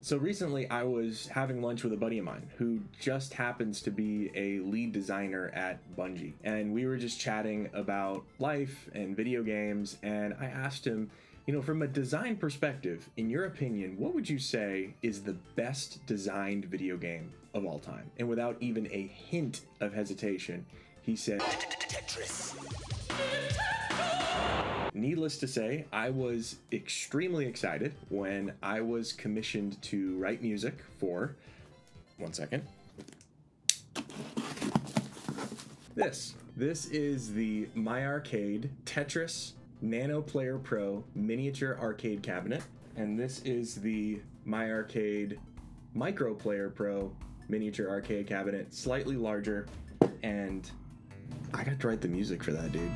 So recently, I was having lunch with a buddy of mine who just happens to be a lead designer at Bungie. And we were just chatting about life and video games. And I asked him, you know, from a design perspective, in your opinion, what would you say is the best designed video game of all time? And without even a hint of hesitation, he said, Tetris. Needless to say, I was extremely excited when I was commissioned to write music for. One second. This. This is the My Arcade Tetris Nano Player Pro miniature arcade cabinet. And this is the My Arcade Micro Player Pro miniature arcade cabinet, slightly larger. And I got to write the music for that, dude.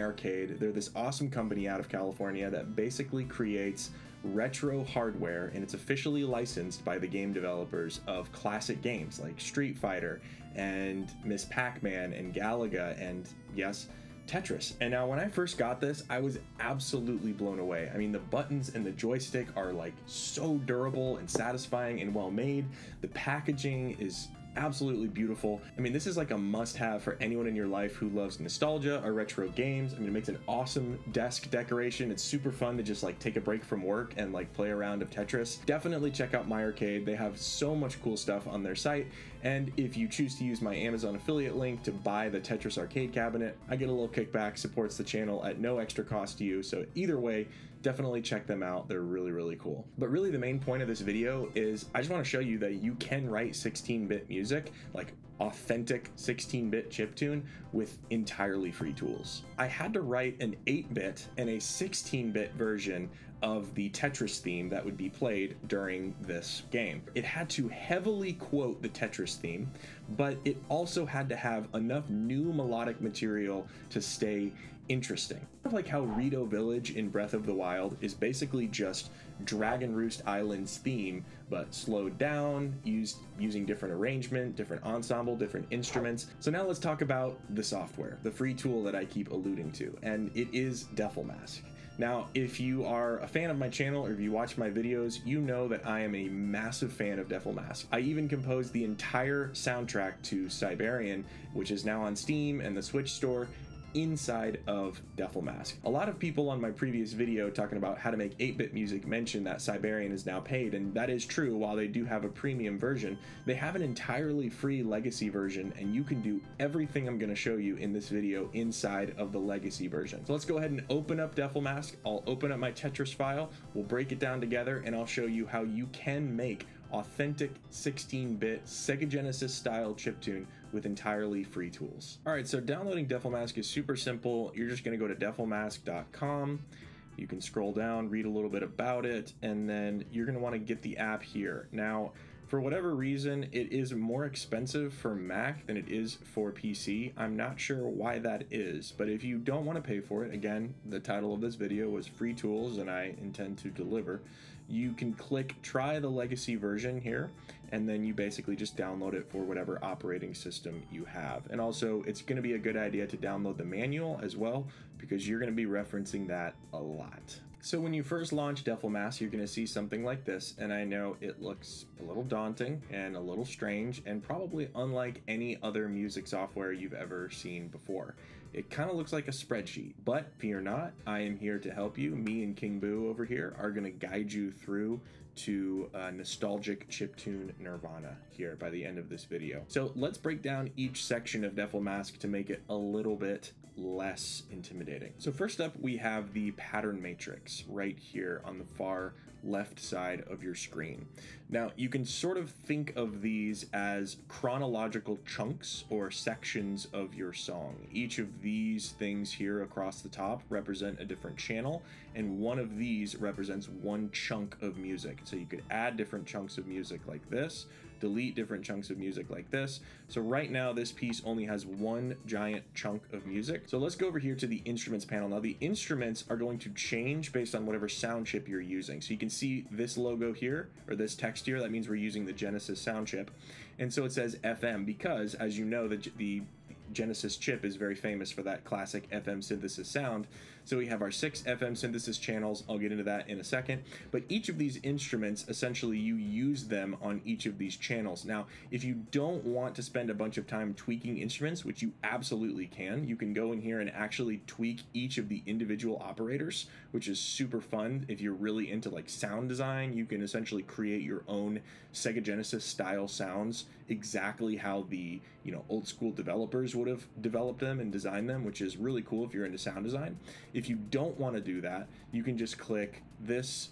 Arcade, they're this awesome company out of California that basically creates retro hardware and it's officially licensed by the game developers of classic games like Street Fighter and Miss Pac Man and Galaga and, yes, Tetris. And now, when I first got this, I was absolutely blown away. I mean, the buttons and the joystick are like so durable and satisfying and well made. The packaging is absolutely beautiful. I mean, this is like a must have for anyone in your life who loves nostalgia or retro games. I mean, it makes an awesome desk decoration. It's super fun to just like take a break from work and like play a round of Tetris. Definitely check out My Arcade. They have so much cool stuff on their site. And if you choose to use my Amazon affiliate link to buy the Tetris arcade cabinet, I get a little kickback, supports the channel at no extra cost to you. So either way, definitely check them out. They're really, really cool. But really the main point of this video is I just want to show you that you can write 16-bit music, like authentic 16-bit chiptune with entirely free tools. I had to write an 8-bit and a 16-bit version of the Tetris theme that would be played during this game. It had to heavily quote the Tetris theme, but it also had to have enough new melodic material to stay interesting. Kind of Like how Rito Village in Breath of the Wild is basically just Dragon Roost Island's theme, but slowed down, used using different arrangement, different ensemble, different instruments. So now let's talk about the software, the free tool that I keep alluding to, and it is DefleMask. Now, if you are a fan of my channel or if you watch my videos, you know that I am a massive fan of DefleMask. I even composed the entire soundtrack to Siberian, which is now on Steam and the Switch store, inside of DefleMask. A lot of people on my previous video talking about how to make 8-bit music mentioned that Siberian is now paid, and that is true. While they do have a premium version, they have an entirely free legacy version, and you can do everything I'm going to show you in this video inside of the legacy version. So let's go ahead and open up DefleMask. I'll open up my Tetris file, we'll break it down together, and I'll show you how you can make authentic 16-bit Sega Genesis style chiptune with entirely free tools. All right, so downloading DefleMask is super simple. You're just gonna go to deflemask.com. You can scroll down, read a little bit about it, and then you're gonna wanna get the app here. Now, for whatever reason, it is more expensive for Mac than it is for PC. I'm not sure why that is, but if you don't want to pay for it, again, the title of this video was free tools and I intend to deliver. You can click try the legacy version here, and then you basically just download it for whatever operating system you have. And also, it's going to be a good idea to download the manual as well, because you're going to be referencing that a lot. So when you first launch DefleMask, you're going to see something like this, and I know it looks a little daunting and a little strange, and probably unlike any other music software you've ever seen before. It kind of looks like a spreadsheet, but fear not, I am here to help you. Me and King Boo over here are going to guide you through to uh, nostalgic chiptune nirvana here by the end of this video. So let's break down each section of DefleMask to make it a little bit less intimidating. So first up, we have the pattern matrix right here on the far left side of your screen. Now, you can sort of think of these as chronological chunks or sections of your song. Each of these things here across the top represent a different channel, and one of these represents one chunk of music. So you could add different chunks of music like this, delete different chunks of music like this. So right now this piece only has one giant chunk of music. So let's go over here to the instruments panel. Now the instruments are going to change based on whatever sound chip you're using. So you can see this logo here, or this text here, that means we're using the Genesis sound chip. And so it says FM because, as you know, the, the Genesis chip is very famous for that classic FM synthesis sound. So we have our six FM synthesis channels. I'll get into that in a second. But each of these instruments, essentially, you use them on each of these channels. Now, if you don't want to spend a bunch of time tweaking instruments, which you absolutely can, you can go in here and actually tweak each of the individual operators, which is super fun. If you're really into like sound design, you can essentially create your own Sega Genesis style sounds exactly how the you know old school developers would have developed them and designed them, which is really cool if you're into sound design. You don't want to do that, you can just click this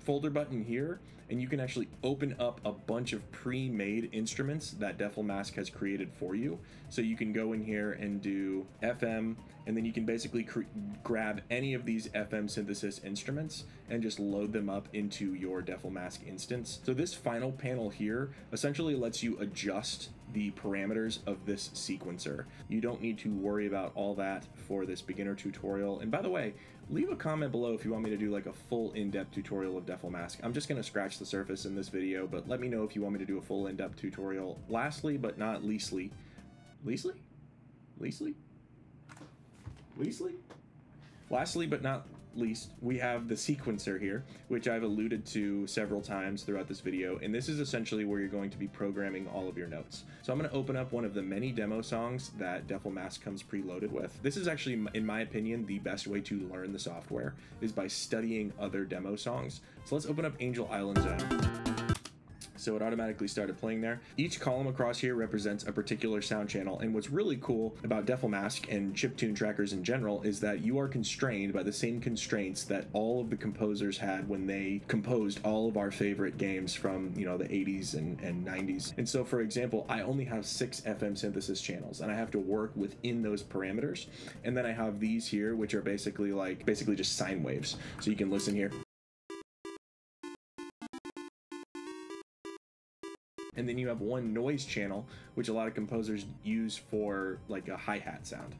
folder button here and you can actually open up a bunch of pre-made instruments that DefleMask has created for you. So you can go in here and do FM, and then you can basically grab any of these FM synthesis instruments and just load them up into your DefleMask instance. So this final panel here essentially lets you adjust the parameters of this sequencer. You don't need to worry about all that for this beginner tutorial. And by the way, leave a comment below if you want me to do like a full in-depth tutorial of DefleMask. I'm just going to scratch the surface in this video, but let me know if you want me to do a full in-depth tutorial. Lastly, but not leastly, leastly? Leastly? Leastly? Lastly, but not least, we have the sequencer here, which I've alluded to several times throughout this video, and this is essentially where you're going to be programming all of your notes. So I'm going to open up one of the many demo songs that DefleMask comes preloaded with. This is actually, in my opinion, the best way to learn the software, is by studying other demo songs. So let's open up Angel Island Zone so it automatically started playing there. Each column across here represents a particular sound channel, and what's really cool about DefleMask and chiptune trackers in general is that you are constrained by the same constraints that all of the composers had when they composed all of our favorite games from, you know, the 80s and, and 90s. And so, for example, I only have six FM synthesis channels, and I have to work within those parameters. And then I have these here, which are basically like, basically just sine waves. So you can listen here. And then you have one noise channel, which a lot of composers use for like a hi-hat sound.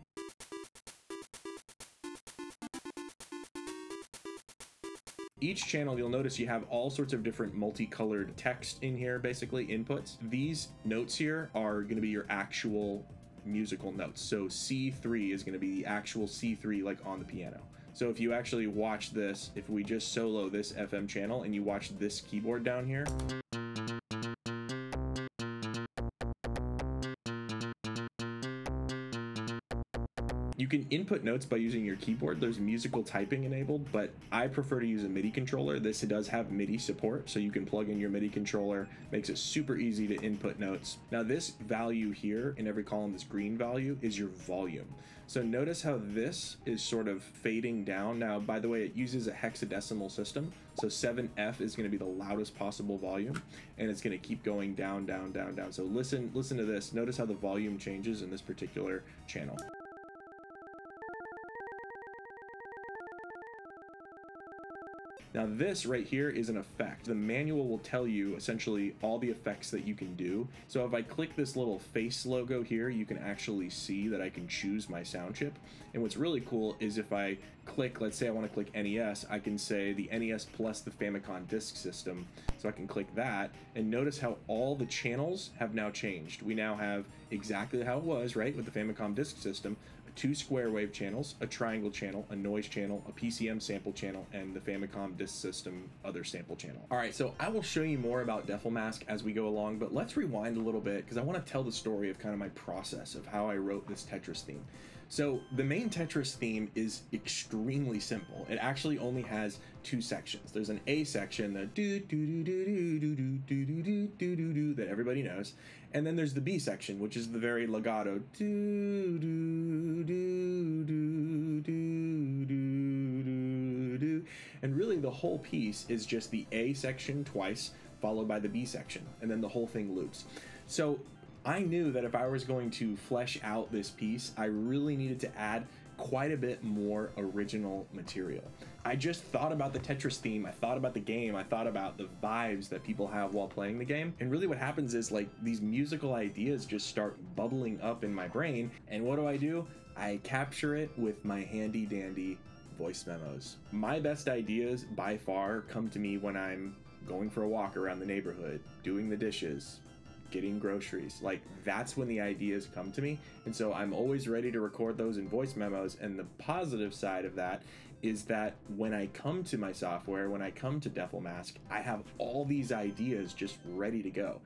Each channel, you'll notice you have all sorts of different multicolored text in here, basically inputs. These notes here are going to be your actual musical notes. So C3 is going to be the actual C3 like on the piano. So if you actually watch this, if we just solo this FM channel and you watch this keyboard down here, can input notes by using your keyboard. There's musical typing enabled, but I prefer to use a MIDI controller. This does have MIDI support, so you can plug in your MIDI controller. Makes it super easy to input notes. Now this value here in every column, this green value, is your volume. So notice how this is sort of fading down. Now, by the way, it uses a hexadecimal system. So 7F is going to be the loudest possible volume, and it's going to keep going down, down, down, down. So listen, listen to this. Notice how the volume changes in this particular channel. Now this right here is an effect. The manual will tell you essentially all the effects that you can do. So if I click this little face logo here, you can actually see that I can choose my sound chip. And what's really cool is if I click, let's say I want to click NES, I can say the NES plus the Famicom disk system. So I can click that and notice how all the channels have now changed. We now have exactly how it was, right, with the Famicom disk system, two square wave channels, a triangle channel, a noise channel, a PCM sample channel, and the Famicom Disk System other sample channel. All right, so I will show you more about DefleMask as we go along, but let's rewind a little bit because I want to tell the story of kind of my process of how I wrote this Tetris theme. So the main Tetris theme is extremely simple. It actually only has two sections. There's an A section, the do do do do do do do do do do do do that everybody knows, and then there's the B section, which is the very legato do do do do do do do do, and really the whole piece is just the A section twice, followed by the B section, and then the whole thing loops. So I knew that if I was going to flesh out this piece, I really needed to add quite a bit more original material. I just thought about the Tetris theme, I thought about the game, I thought about the vibes that people have while playing the game. And really what happens is like these musical ideas just start bubbling up in my brain. And what do I do? I capture it with my handy dandy voice memos. My best ideas by far come to me when I'm going for a walk around the neighborhood, doing the dishes, getting groceries. Like that's when the ideas come to me. And so I'm always ready to record those in voice memos. And the positive side of that is that when I come to my software, when I come to DefleMask, I have all these ideas just ready to go.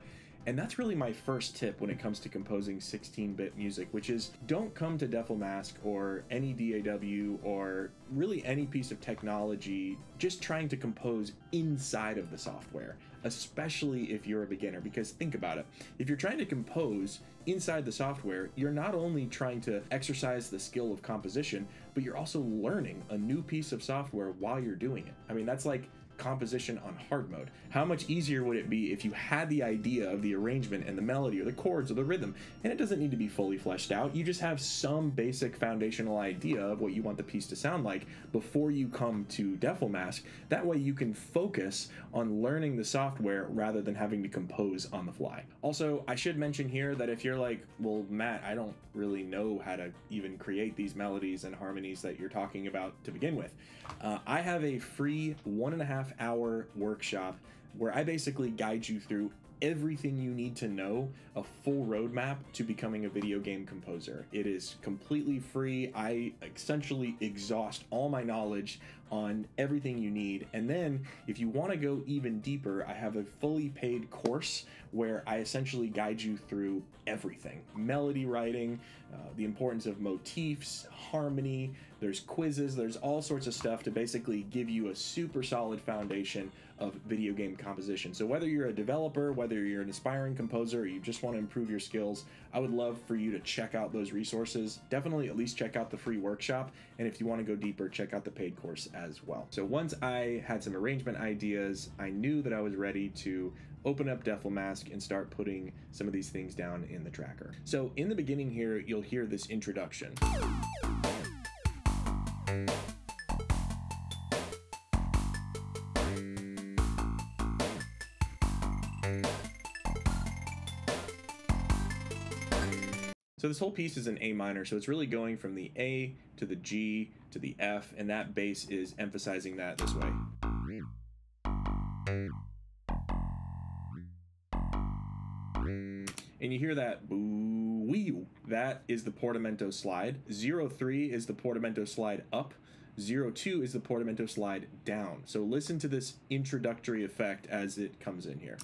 And that's really my first tip when it comes to composing 16-bit music, which is don't come to DefleMask or any DAW or really any piece of technology just trying to compose inside of the software, especially if you're a beginner. Because think about it, if you're trying to compose inside the software, you're not only trying to exercise the skill of composition, but you're also learning a new piece of software while you're doing it. I mean, that's like composition on hard mode. How much easier would it be if you had the idea of the arrangement and the melody or the chords or the rhythm, and it doesn't need to be fully fleshed out. You just have some basic foundational idea of what you want the piece to sound like before you come to DefleMask. That way you can focus on learning the software rather than having to compose on the fly. Also, I should mention here that if you're like, well, Matt, I don't really know how to even create these melodies and harmonies that you're talking about to begin with, uh, I have a free one and a half half hour workshop where I basically guide you through everything you need to know a full roadmap to becoming a video game composer. It is completely free. I essentially exhaust all my knowledge on everything you need. And then, if you want to go even deeper, I have a fully paid course where I essentially guide you through everything melody writing, uh, the importance of motifs, harmony. There's quizzes, there's all sorts of stuff to basically give you a super solid foundation of video game composition. So, whether you're a developer, whether you're an aspiring composer, or you just want to improve your skills, I would love for you to check out those resources. Definitely at least check out the free workshop. And if you want to go deeper, check out the paid course as well. So, once I had some arrangement ideas, I knew that I was ready to open up DefleMask and start putting some of these things down in the tracker. So, in the beginning here, you'll hear this introduction. So this whole piece is in A minor, so it's really going from the A to the G to the F, and that bass is emphasizing that this way. And you hear that boo wee. That is the portamento slide. Zero three is the portamento slide up. Zero two is the portamento slide down. So listen to this introductory effect as it comes in here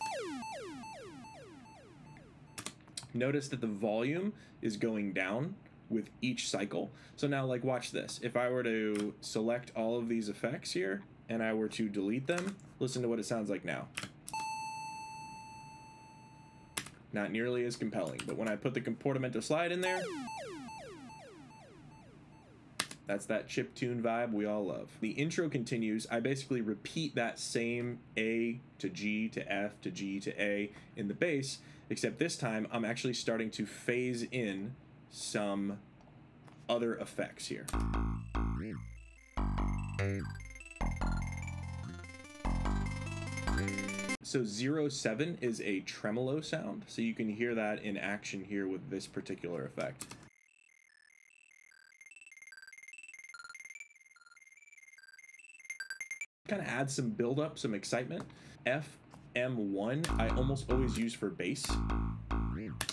notice that the volume is going down with each cycle. So now like watch this. If I were to select all of these effects here and I were to delete them, listen to what it sounds like now. Not nearly as compelling, but when I put the Comportamento slide in there, that's that chip tune vibe we all love. The intro continues. I basically repeat that same A to G to F to G to A in the bass, except this time I'm actually starting to phase in some other effects here. So 07 is a tremolo sound, so you can hear that in action here with this particular effect. kind of adds some build up, some excitement. FM1, I almost always use for bass.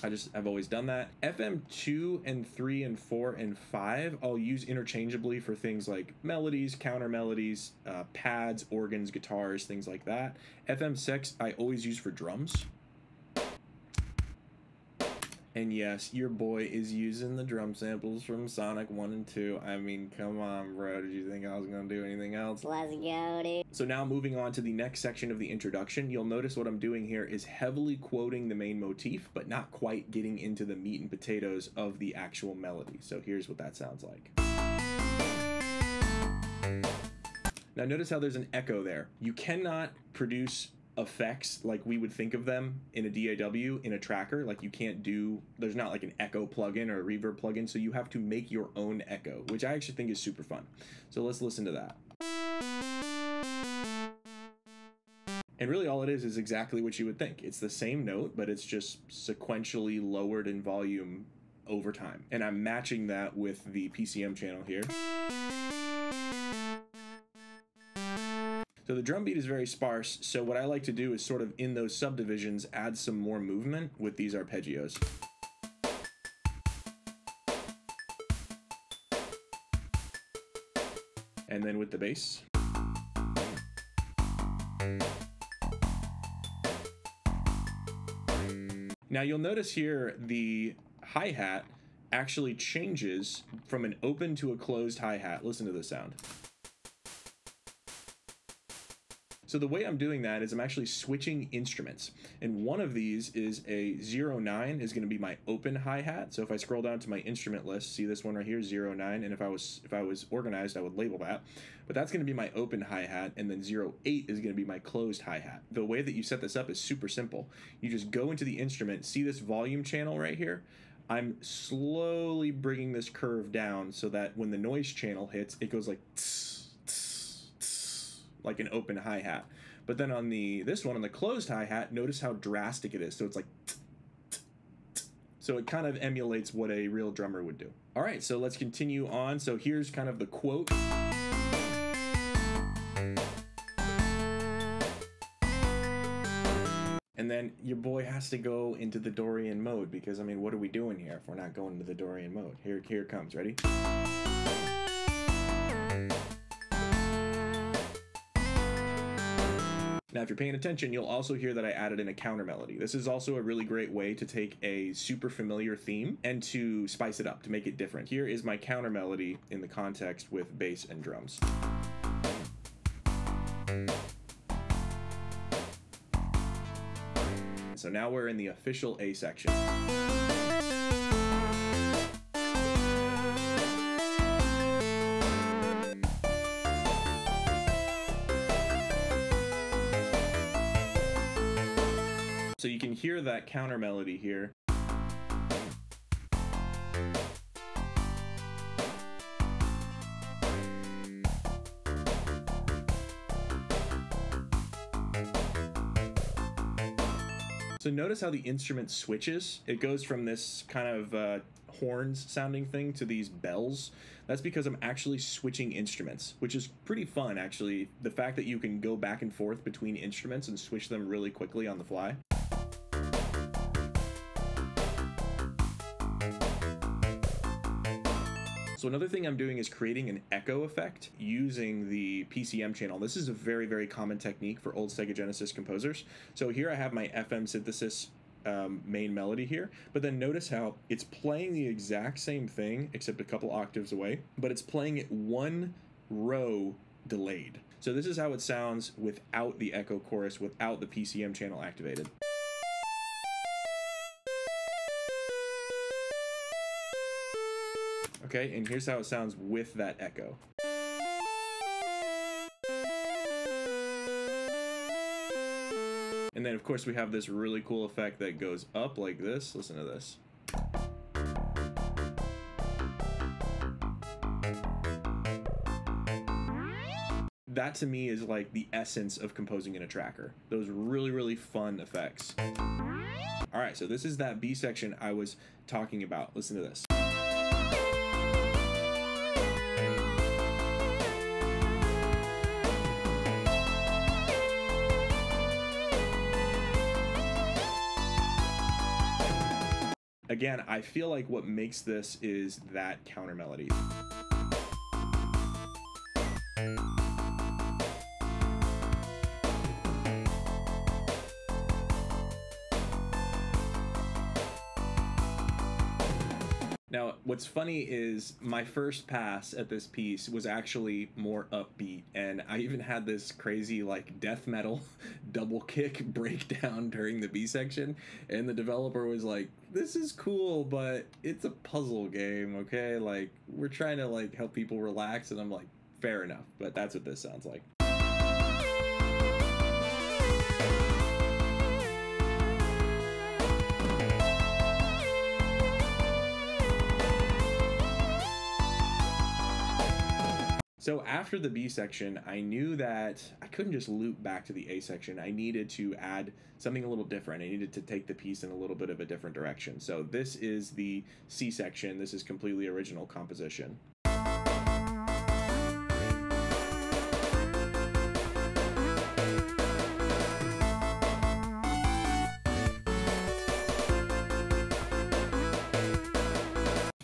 I just I've always done that. FM2 and 3 and 4 and 5 I'll use interchangeably for things like melodies, counter melodies, uh, pads, organs, guitars, things like that. FM6 I always use for drums. And yes, your boy is using the drum samples from Sonic 1 and 2. I mean, come on, bro. Did you think I was going to do anything else? Let's go, dude. So now moving on to the next section of the introduction, you'll notice what I'm doing here is heavily quoting the main motif, but not quite getting into the meat and potatoes of the actual melody. So here's what that sounds like. Now notice how there's an echo there. You cannot produce effects like we would think of them in a DAW in a tracker. Like you can't do there's not like an echo plugin or a reverb plugin, so you have to make your own echo, which I actually think is super fun. So let's listen to that. And really all it is is exactly what you would think. It's the same note, but it's just sequentially lowered in volume over time. And I'm matching that with the PCM channel here. So the drum beat is very sparse, so what I like to do is sort of in those subdivisions add some more movement with these arpeggios. And then with the bass. Now you'll notice here the hi-hat actually changes from an open to a closed hi-hat. Listen to the sound. So the way I'm doing that is I'm actually switching instruments. And one of these is a 09 is going to be my open hi-hat. So if I scroll down to my instrument list, see this one right here, 09, and if I was if I was organized, I would label that. But that's going to be my open hi-hat and then 08 is going to be my closed hi-hat. The way that you set this up is super simple. You just go into the instrument, see this volume channel right here? I'm slowly bringing this curve down so that when the noise channel hits, it goes like tss, like an open hi-hat. But then on the this one on the closed hi-hat, notice how drastic it is. So it's like so it kind of emulates what a real drummer would do. All right, so let's continue on. So here's kind of the quote. And then your boy has to go into the Dorian mode because I mean, what are we doing here if we're not going into the Dorian mode? Here, here comes. Ready? Now, if you're paying attention, you'll also hear that I added in a counter melody. This is also a really great way to take a super familiar theme and to spice it up, to make it different. Here is my counter melody in the context with bass and drums. So now we're in the official A section. That counter melody here. So notice how the instrument switches. It goes from this kind of uh, horns sounding thing to these bells. That's because I'm actually switching instruments, which is pretty fun actually. The fact that you can go back and forth between instruments and switch them really quickly on the fly. So another thing I'm doing is creating an echo effect using the PCM channel. This is a very, very common technique for old Sega Genesis composers. So here I have my FM synthesis um, main melody here, but then notice how it's playing the exact same thing except a couple octaves away, but it's playing it one row delayed. So this is how it sounds without the echo chorus, without the PCM channel activated. Okay, and here's how it sounds with that echo. And then of course we have this really cool effect that goes up like this. Listen to this. That to me is like the essence of composing in a tracker. Those really, really fun effects. All right, so this is that B section I was talking about. Listen to this. Again, I feel like what makes this is that counter melody. Now, what's funny is my first pass at this piece was actually more upbeat, and I even had this crazy like death metal double kick breakdown during the B section, and the developer was like, "This is cool, but it's a puzzle game, okay? Like we're trying to like help people relax," and I'm like, "Fair enough," but that's what this sounds like. So after the B section, I knew that I couldn't just loop back to the A section. I needed to add something a little different. I needed to take the piece in a little bit of a different direction. So this is the C section. This is completely original composition.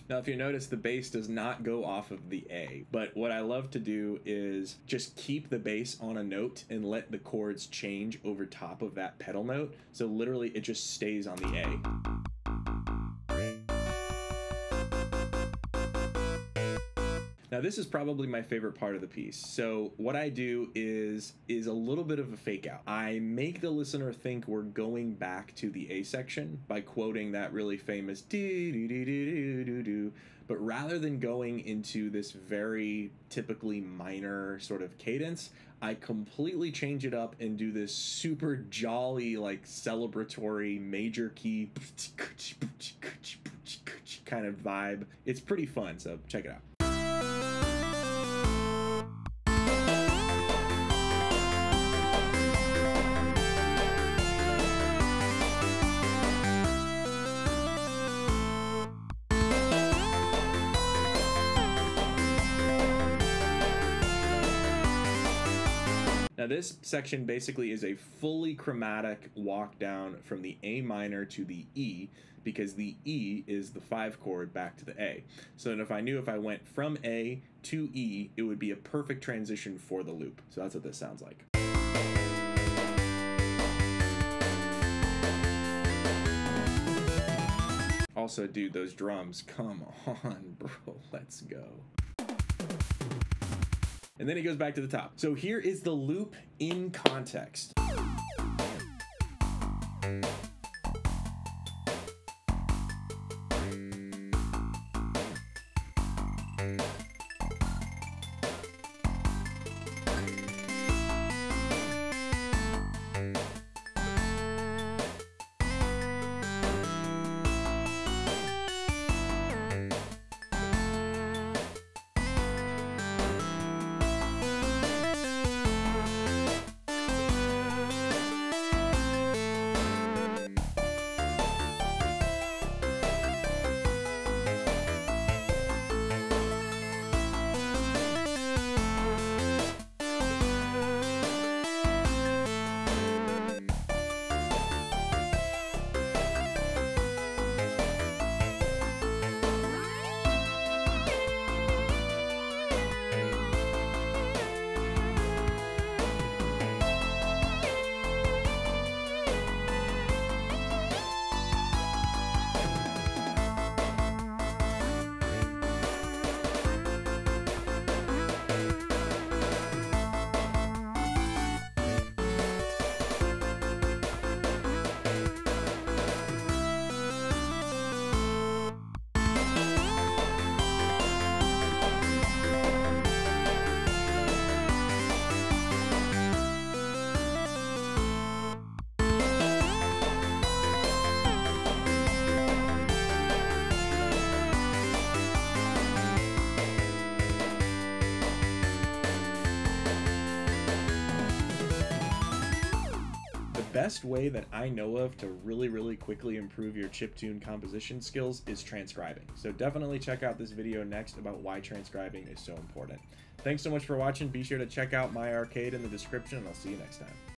Now, if you notice, the bass does not go off of the A, but what I love to do is just keep the bass on a note and let the chords change over top of that pedal note. So literally it just stays on the A. Now this is probably my favorite part of the piece. So what I do is is a little bit of a fake out. I make the listener think we're going back to the A section by quoting that really famous do do do do do do but rather than going into this very typically minor sort of cadence, I completely change it up and do this super jolly like celebratory major key kind of vibe. It's pretty fun, so check it out. Now this section basically is a fully chromatic walk down from the A minor to the E because the E is the five chord back to the A. So that if I knew if I went from A to E, it would be a perfect transition for the loop. So that's what this sounds like. Also, dude, those drums, come on, bro, let's go. And then it goes back to the top. So here is the loop in context. Best way that I know of to really, really quickly improve your chiptune composition skills is transcribing. So definitely check out this video next about why transcribing is so important. Thanks so much for watching. Be sure to check out my arcade in the description and I'll see you next time.